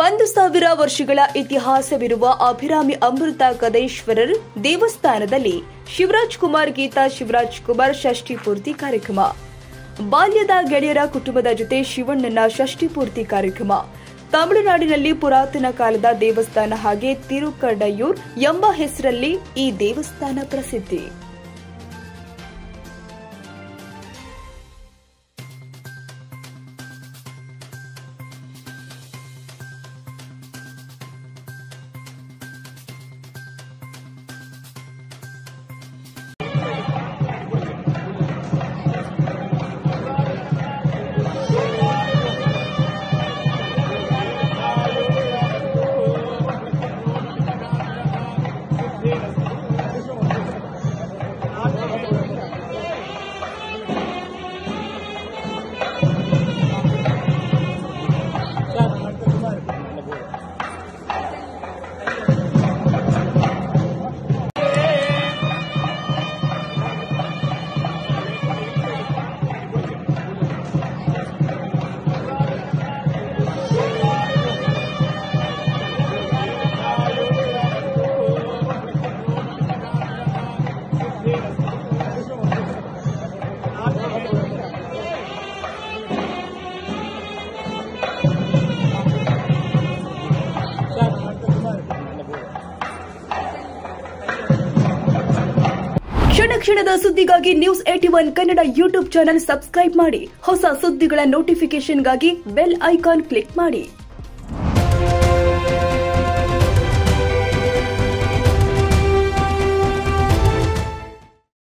ಒಂದು ಸಾವಿರ ವರ್ಷಗಳ ಇತಿಹಾಸವಿರುವ ಅಭಿರಾಮಿ ಅಮೃತ ಕದೇಶ್ವರರ್ ದೇವಸ್ಥಾನದಲ್ಲಿ ಶಿವರಾಜ್ ಕುಮಾರ್ ಗೀತಾ ಶಿವರಾಜ್ ಕುಮಾರ್ ಷಷ್ಠಿ ಪೂರ್ತಿ ಕಾರ್ಯಕ್ರಮ. ಬಾಲ್ಯದ ಗೆಳೆಯರ ಕುಟುಂಬದ ಜೊತೆ ಶಿವಣ್ಣನ ಷಷ್ಠಿ ಪೂರ್ತಿ ಕಾರ್ಯಕ್ರಮ. ತಮಿಳುನಾಡಿನಲ್ಲಿ ಪುರಾತನ ಕಾಲದ ದೇವಸ್ಥಾನ ಹಾಗೆ ತಿರುಕಡಯೂರ್ ಎಂಬ ಹೆಸರಲ್ಲಿ ಈ ದೇವಸ್ಥಾನ ಪ್ರಸಿದ್ಧಿ. ಕ್ಷಣ ಕ್ಷಣದ ಸುದ್ದಿಗಾಗಿ news eighty one Kannada YouTube channel subscribe ಮಾಡಿ. ಹೊಸ ಸುದ್ದಿಗಳ ನೋಟಿಫಿಕೇಶನ್ಗಾಗಿ ಬೆಲ್ ಐಕಾನ್ ಕ್ಲಿಕ್ ಮಾಡಿ.